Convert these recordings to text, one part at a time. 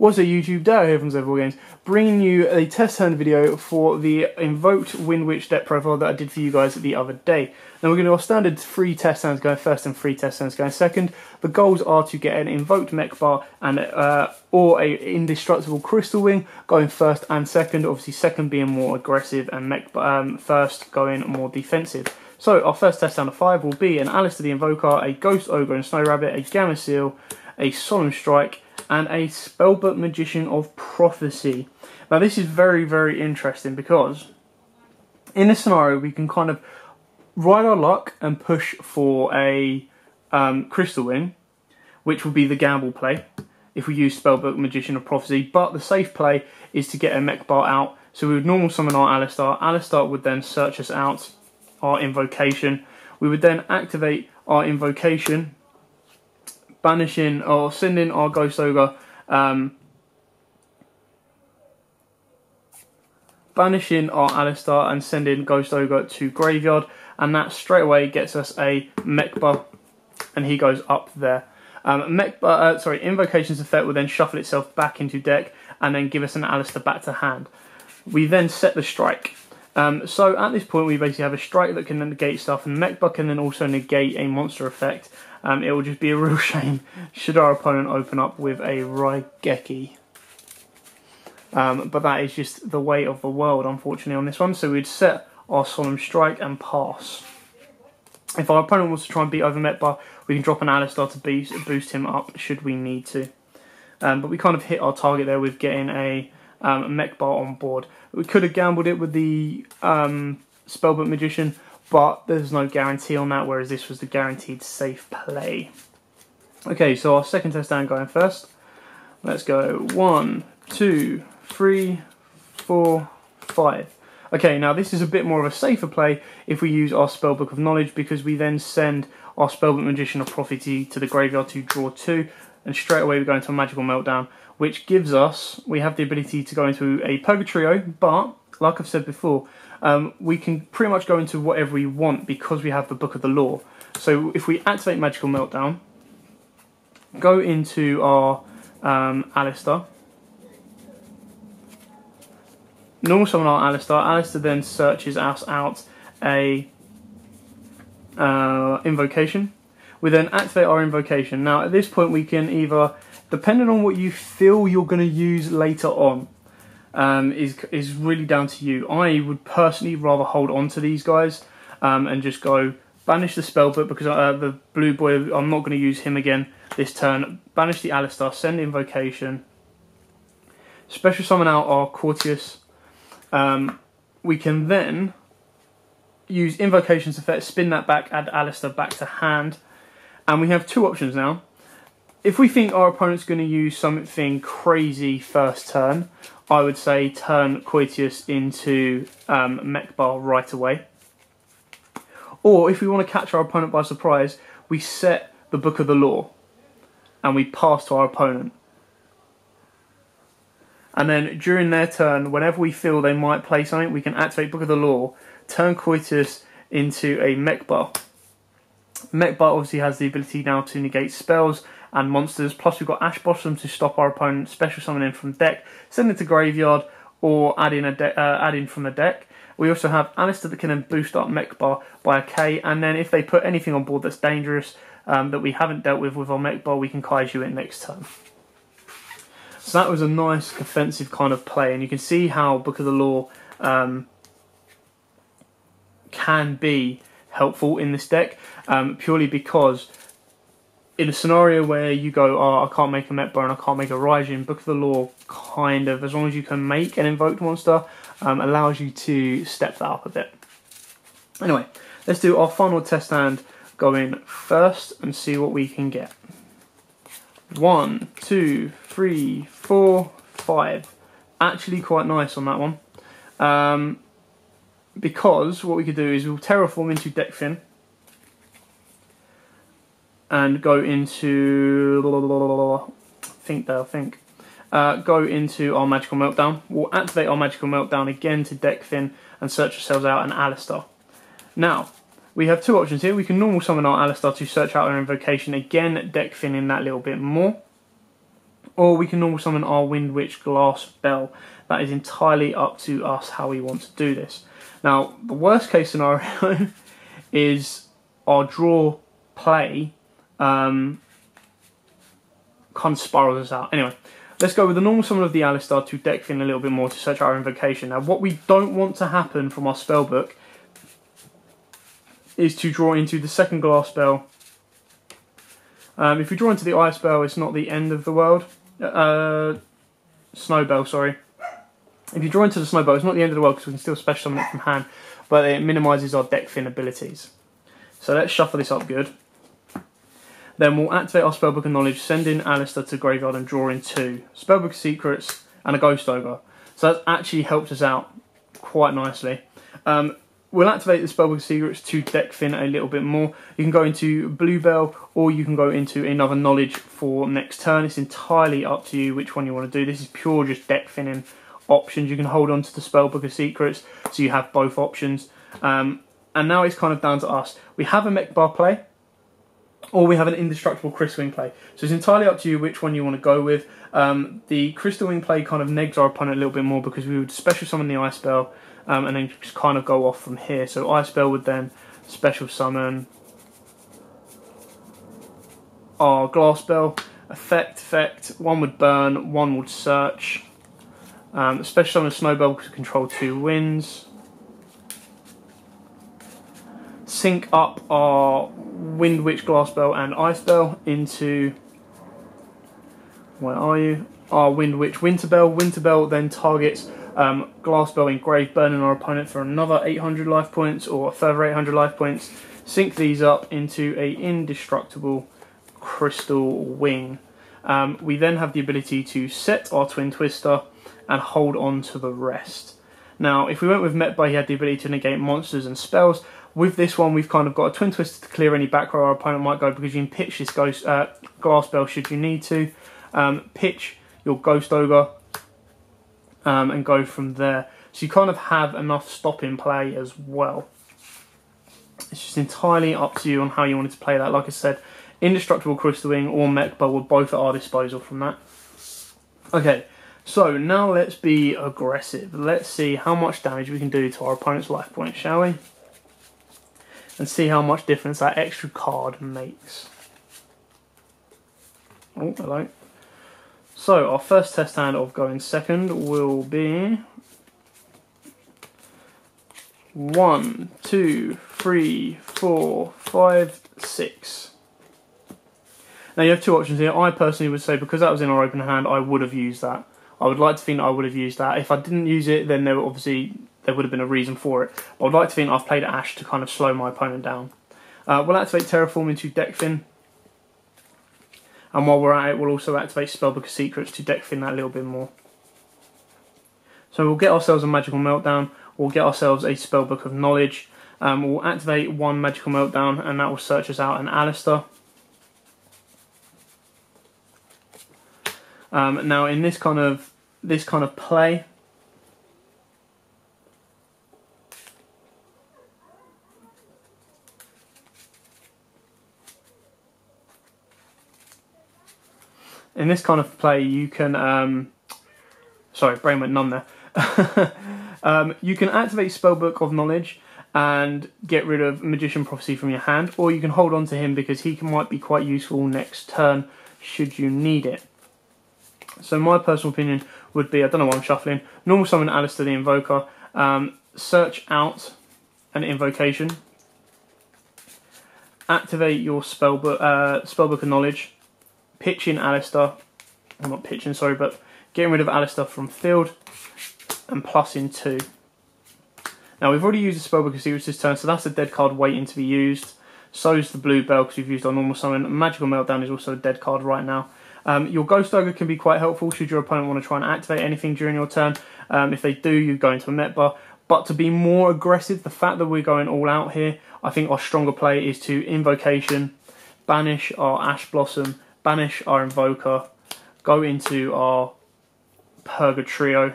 What's up YouTube, Dale here from Zephyr Wargames, bringing you a test turn video for the Invoked Wind Witch deck profile that I did for you guys the other day. Now we're going to do our standard three test turns going first and three test turns going second. The goals are to get an Invoked Mechaba and uh, or a Indestructible Crystal Wing going first and second, obviously second being more aggressive and Mech um, first going more defensive. So our first test down of five will be an Aleister the Invoker, a Ghost Ogre and Snow Rabbit, a Gameciel, a Solemn Strike, and a Spellbook Magician of Prophecy. Now this is very, very interesting because in this scenario we can kind of ride our luck and push for a um, Crystal Wing, which will be the gamble play if we use Spellbook Magician of Prophecy, but the safe play is to get a Mechaba out. So we would normal summon our Aleister. Aleister would then search us out our invocation. We would then activate our invocation banishing or sending our Ghost Ogre, um, banishing our Aleister and sending Ghost Ogre to Graveyard, and that straight away gets us a Mechaba, and he goes up there. Um, Mechaba, uh, sorry, Invocation's effect will then shuffle itself back into deck and then give us an Aleister back to hand. We then set the strike. Um, so at this point we basically have a strike that can negate stuff and Mechaba can then also negate a monster effect um, it will just be a real shame should our opponent open up with a Raigeki. Um, but that is just the way of the world, unfortunately, on this one. So we'd set our Solemn Strike and pass. If our opponent wants to try and beat over Mechaba, we can drop an Aleister to boost, boost him up should we need to. Um, but we kind of hit our target there with getting a um, Mechaba on board. We could have gambled it with the um, Spellbook Magician, but there's no guarantee on that, whereas this was the guaranteed safe play. Okay, so our second test down going first. Let's go one, two, three, four, five. Okay, now this is a bit more of a safer play if we use our Spellbook of Knowledge because we then send our Spellbook Magician of Prophecy to the graveyard to draw two, and straight away we go into a Magical Meltdown, which gives us, we have the ability to go into a Purgatrio, but, like I've said before, um, we can pretty much go into whatever we want because we have the Book of the Law. So if we activate Magical Meltdown, go into our um, Aleister, normal summon our Aleister, Aleister then searches us out a uh, invocation. We then activate our invocation. Now at this point we can either, depending on what you feel you're going to use later on, um, is is really down to you. I would personally rather hold on to these guys um, and just go banish the spellbook because uh, the blue boy I'm not going to use him again this turn. Banish the Aleister. send invocation, special summon out our Cocytus. Um, we can then use invocations effect, spin that back, add Aleister back to hand, and we have two options now. If we think our opponent's going to use something crazy first turn, I would say turn Cocytus into um, Mechaba right away. Or if we want to catch our opponent by surprise, we set the Book of the Law and we pass to our opponent. And then during their turn, whenever we feel they might play something, we can activate Book of the Law, turn Cocytus into a Mechaba. Mechaba obviously has the ability now to negate spells and monsters. Plus, we've got Ash Blossom to stop our opponent special summoning from deck, send it to graveyard, or add in a de- uh, add in from the deck. We also have Aleister that can then boost up Mechaba by a K, and then if they put anything on board that's dangerous um, that we haven't dealt with with our Mechaba, we can Kaiju it next turn. So that was a nice defensive kind of play, and you can see how Book of the Law um, can be helpful in this deck, um, purely because in a scenario where you go, oh, I can't make a and I can't make a Raidjin, Book of the Law kind of, as long as you can make an invoked monster, um, allows you to step that up a bit. Anyway, let's do our final test hand going first and see what we can get. One, two, three, four, five. Actually quite nice on that one. Um, because what we could do is we'll terraform into deck thin and go into think there, think. Uh, go into our magical meltdown. We'll activate our magical meltdown again to deck thin and search ourselves out an Aleister. Now, we have two options here. We can normal summon our Aleister to search out our invocation again, deck thin in that little bit more. or we can normal summon our Wind Witch Glass Bell. That is entirely up to us how we want to do this. Now, the worst case scenario is our draw play um, spirals us out. Anyway, let's go with the normal summon of the Aleister to deck thin a little bit more to search our invocation. Now, what we don't want to happen from our spellbook is to draw into the second Glass Bell. Um, if you draw into the Ice Bell, it's not the end of the world. Uh, snowbell, sorry. If you draw into the snowbell, it's not the end of the world because we can still special summon it from hand, but it minimises our deck thin abilities. So let's shuffle this up good. Then we'll activate our Spellbook of Knowledge, send in Aleister to Graveyard and draw in two. Spellbook of Secrets and a Ghost Ogre. So that's actually helped us out quite nicely. Um, we'll activate the Spellbook of Secrets to deck thin a little bit more. You can go into Bluebell or you can go into another Knowledge for next turn. It's entirely up to you which one you want to do. This is pure just deck thinning options. You can hold on to the Spellbook of Secrets so you have both options. Um, and now it's kind of down to us. We have a Mechaba play, or we have an indestructible crystal wing play. So it's entirely up to you which one you want to go with. Um, the crystal wing play kind of negs our opponent a little bit more because we would special summon the Ice Bell um, and then just kind of go off from here. So Ice Bell would then special summon our Glass Bell. Effect, effect. One would burn, one would search. Um, special summon snowbell to control two winds. Sync up our Wind Witch Glass Bell and Ice Bell into. Where are you? Our Wind Witch Winter Bell. Winter Bell then targets um, Glass Bell Engraved, burning our opponent for another 800 life points or further 800 life points. Sync these up into a indestructible crystal wing. Um, we then have the ability to set our Twin Twister and hold on to the rest. Now, if we went with Mechaba, he had the ability to negate monsters and spells. With this one, we've kind of got a Twin Twister to clear any back row our opponent might go because you can pitch this ghost uh, Glass Bell should you need to. Um, pitch your Ghost Ogre um, and go from there. So you kind of have enough stop in play as well. It's just entirely up to you on how you wanted to play that. Like I said, Indestructible Crystal Wing or Mechaba were both at our disposal from that. Okay, so now let's be aggressive. Let's see how much damage we can do to our opponent's life point, shall we? And see how much difference that extra card makes. Oh, hello. So our first test hand of going second will be one, two, three, four, five, six. Now you have two options here. I personally would say because that was in our open hand, I would have used that. I would like to think I would have used that. If I didn't use it, then there obviously there would have been a reason for it. But I'd like to think I've played Ash to kind of slow my opponent down. Uh, we'll activate Terraform into deck thin. And while we're at it, we'll also activate Spellbook of Secrets to deck thin that a little bit more. So we'll get ourselves a Magical Meltdown, we'll get ourselves a Spellbook of Knowledge, um, we'll activate one Magical Meltdown and that will search us out an Aleister. Um, now in this kind of this kind of play, in this kind of play, you can. Um, sorry, brain went numb there. um, you can activate Spellbook of Knowledge and get rid of Magician Prophecy from your hand, or you can hold on to him because he can, might be quite useful next turn should you need it. So my personal opinion would be, I don't know why I'm shuffling, normal summon Aleister the Invoker, um, search out an invocation, activate your spellbook, uh, spellbook of knowledge, pitching Aleister, I'm not pitching, sorry, but getting rid of Aleister from field and plus in two. Now we've already used the Spellbook of Secrets this turn, so that's a dead card waiting to be used. So is the blue bell because we've used our normal summon. Magical Meltdown is also a dead card right now. Um, your Ghost Ogre can be quite helpful should your opponent want to try and activate anything during your turn. Um, if they do, you go into a Mechaba. But to be more aggressive, the fact that we're going all out here, I think our stronger play is to Invocation, banish our Ash Blossom, banish our Invoker, go into our Purgatrio.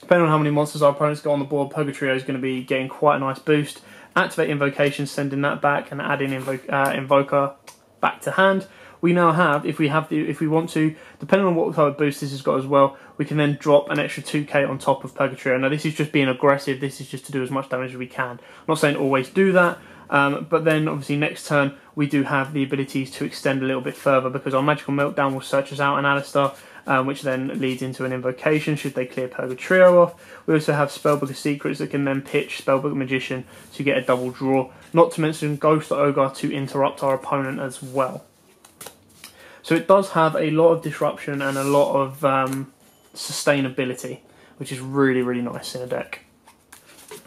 Depending on how many monsters our opponents got on the board, Purgatrio is going to be getting quite a nice boost. Activate Invocation, sending that back and adding Invo uh, Invoker back to hand. We now have, if we have the, if we want to, depending on what type of boost this has got as well, we can then drop an extra 2k on top of Purgatrio. Now this is just being aggressive, this is just to do as much damage as we can. I'm not saying always do that, um, but then obviously next turn we do have the abilities to extend a little bit further because our Magical Meltdown will search us out and Aleister, um, which then leads into an invocation should they clear Purgatrio off. We also have Spellbook of Secrets that can then pitch Spellbook Magician to get a double draw, not to mention Ghost Ogre to interrupt our opponent as well. So it does have a lot of disruption and a lot of um, sustainability, which is really, really nice in a deck.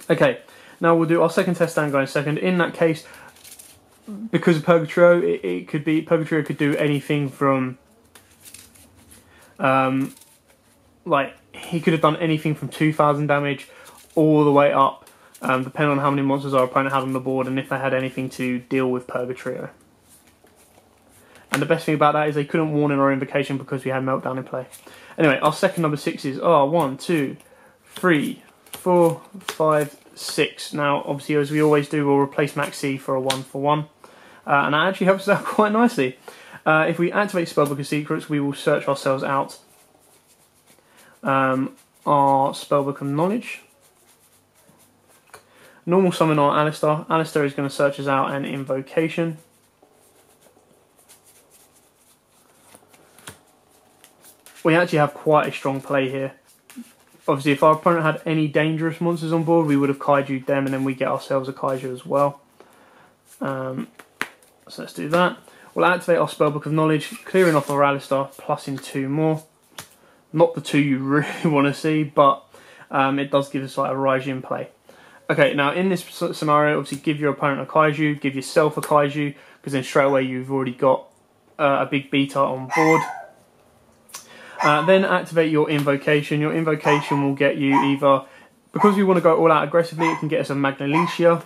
Okay, now we'll do our second test stand going second. In that case, because of Purgatrio, it, it could be Purgatrio could do anything from um, like he could have done anything from 2,000 damage all the way up, um, depending on how many monsters our opponent had on the board and if they had anything to deal with Purgatrio. And the best thing about that is they couldn't warn in our invocation because we had Meltdown in play. Anyway, our second number six is oh, one, two, three, four, five, six. Now, obviously, as we always do, we'll replace Maxi for a one for one. Uh, and that actually helps us out quite nicely. Uh, if we activate Spellbook of Secrets, we will search ourselves out um, our Spellbook of Knowledge. Normal summon our Aleister. Aleister is going to search us out an Invocation. We actually have quite a strong play here. Obviously, if our opponent had any dangerous monsters on board, we would have Kaiju'd them, and then we get ourselves a Kaiju as well. Um, so let's do that. We'll activate our Spellbook of Knowledge, clearing off our Aleister, plus in two more. Not the two you really want to see, but um, it does give us like a Raidjin play. Okay, now in this scenario, obviously give your opponent a Kaiju, give yourself a Kaiju, because then straight away you've already got uh, a big beta on board. Uh, then activate your invocation. Your invocation will get you either, because we want to go all out aggressively, it can get us a Magnalecia,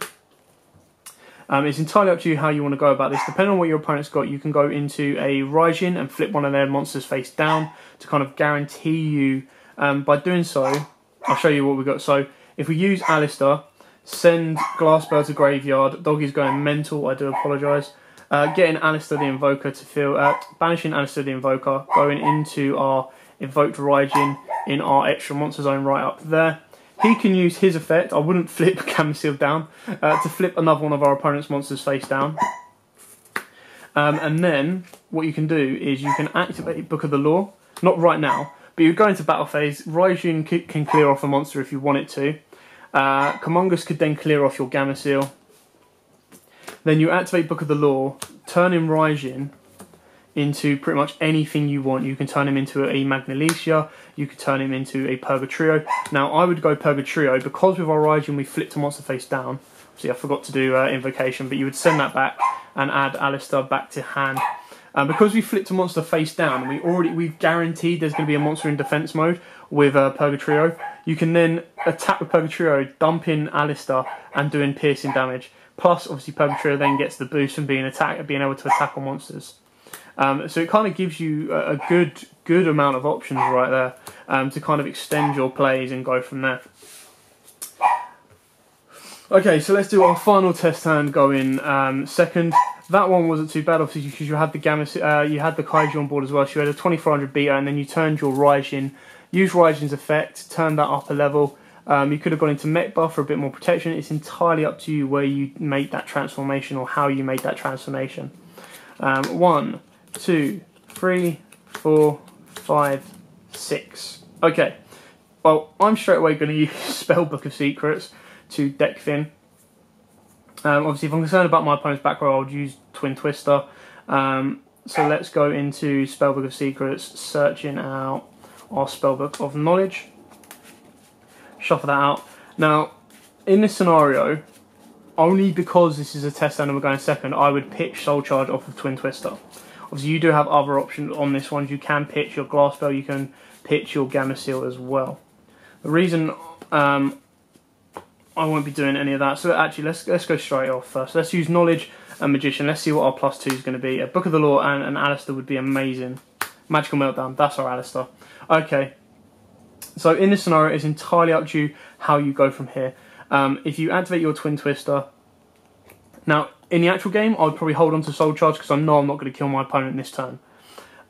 um, it's entirely up to you how you want to go about this. Depending on what your opponent's got, you can go into a Raidjin and flip one of their monsters face down to kind of guarantee you. Um, by doing so, I'll show you what we've got. So if we use Aleister, send Glassbell to Graveyard. Doggy's going mental, I do apologise. Uh, getting Aleister the Invoker to feel, uh, banishing Aleister the Invoker, going into our Invoked Raidjin in our extra monster zone right up there. He can use his effect, I wouldn't flip Gameciel down, uh, to flip another one of our opponent's monsters face down. Um, and then what you can do is you can activate Book of the Law, not right now, but you go into battle phase, Raidjin can clear off a monster if you want it to. Uh, Kumongous could then clear off your Gameciel. Then you activate Book of the Law, turn in Raidjin, into pretty much anything you want. You can turn him into a Magnalecia, you could turn him into a Purgatrio. Now, I would go Purgatrio because with our Raidjin we flipped a monster face down. See, I forgot to do uh, Invocation, but you would send that back and add Aleister back to hand. Um, because we flipped a monster face down, we already we've guaranteed there's going to be a monster in defense mode with uh, Purgatrio. You can then attack with Purgatrio, dump in Aleister, and doing piercing damage. Plus, obviously, Purgatrio then gets the boost from being attack, being able to attack on monsters. Um, so it kind of gives you a, a, good good amount of options right there um, to kind of extend your plays and go from there. Okay, so let's do our final test hand going um, second. That one wasn't too bad, obviously, because you had the Gamma, uh, you had the Kaiju on board as well. So you had a 2400 beta, and then you turned your Raidjin, used Raidjin's effect, turned that up a level. Um, you could have gone into Mechaba for a bit more protection. It's entirely up to you where you make that transformation or how you make that transformation. Um, one, two, three, four, five, six. Okay, well, I'm straight away going to use Spellbook of Secrets to deck thin. Um, obviously, if I'm concerned about my opponent's back row, I'll use Twin Twister. Um, so let's go into Spellbook of Secrets, searching out our Spellbook of Knowledge. Shuffle that out. Now, in this scenario, only because this is a test and we're going second, I would pitch Soul Charge off of Twin Twister. Obviously, you do have other options on this one. You can pitch your Glass Bell, you can pitch your Gameciel as well. The reason um, I won't be doing any of that, so actually, let's let's go straight off first. Let's use Knowledge and Magician. Let's see what our plus two is going to be. A Book of the Law and an Aleister would be amazing. Magical Meltdown, that's our Aleister. Okay, so in this scenario, it's entirely up to you how you go from here. Um, if you activate your Twin Twister, Now, in the actual game, I'd probably hold on to Soul Charge because I know I'm not going to kill my opponent this turn.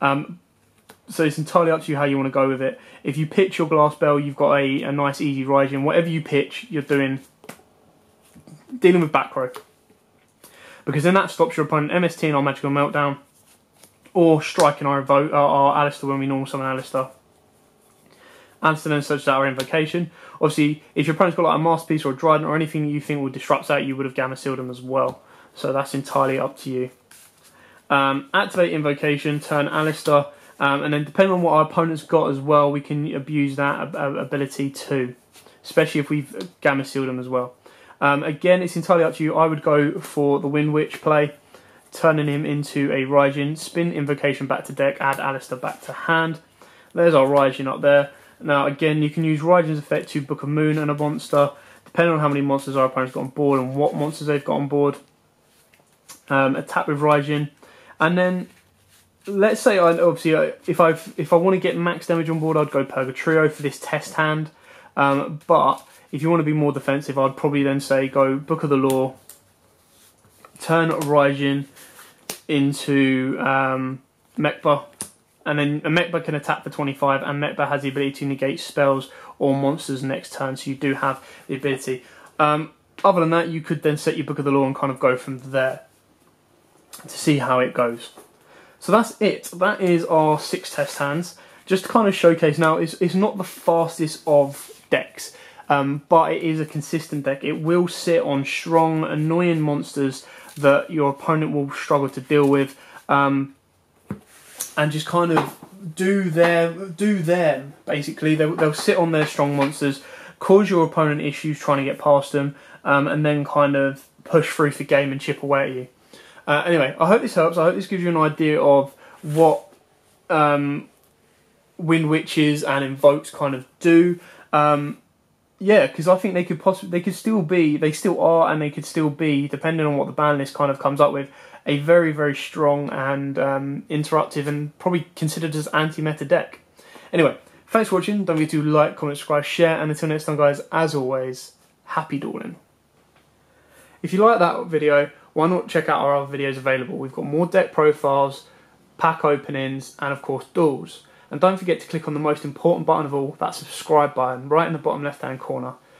Um, so it's entirely up to you how you want to go with it. If you pitch your Glass Bell, you've got a, a nice easy Raidjin. Whatever you pitch, you're doing dealing with back row. Because then that stops your opponent MST and our Magical Meltdown, or striking our, Evo- uh, our Aleister when we normal summon Aleister. Aleister such that our invocation. Obviously, if your opponent's got like a Masterpiece or a Dryden or anything that you think will disrupt that, you would have Gamma Sealed them as well. So that's entirely up to you. Um, activate invocation, turn Aleister, um, and then depending on what our opponent's got as well, we can abuse that ability too, especially if we've Gamma Sealed them as well. Um, again, it's entirely up to you. I would go for the Wind Witch play, turning him into a Raidjin, spin invocation back to deck, add Aleister back to hand. There's our Raidjin up there. Now, again, you can use Raidjin's effect to Book of Moon and a monster, depending on how many monsters our opponent's got on board and what monsters they've got on board. Um, attack with Raidjin, and then let's say I obviously if I if I want to get max damage on board, I'd go Purgatrio for this test hand. Um, but if you want to be more defensive, I'd probably then say go Book of the Law, turn Raidjin into um, Mechaba, and then a Mechaba can attack for 25, and Mechaba has the ability to negate spells or monsters next turn, so you do have the ability. Um, other than that, you could then set your Book of the Law and kind of go from there to see how it goes. So that's it. That is our six test hands. Just to kind of showcase now, it's, it's not the fastest of decks, um, but it is a consistent deck. It will sit on strong, annoying monsters that your opponent will struggle to deal with. Um, and just kind of do their do them basically. They'll, they'll sit on their strong monsters, cause your opponent issues trying to get past them, um, and then kind of push through the game and chip away at you. Uh, anyway, I hope this helps. I hope this gives you an idea of what um, Wind Witches and Invokes kind of do. Um, yeah, because I think they could possibly they could still be they still are and they could still be depending on what the ban list kind of comes up with a very, very strong and um, interruptive and probably considered as anti-meta deck. Anyway, thanks for watching. Don't forget to like, comment, subscribe, share, and until next time, guys, as always, happy dueling. If you like that video, why not check out our other videos available? We've got more deck profiles, pack openings, and of course, duels. And don't forget to click on the most important button of all, that subscribe button, right in the bottom left hand corner.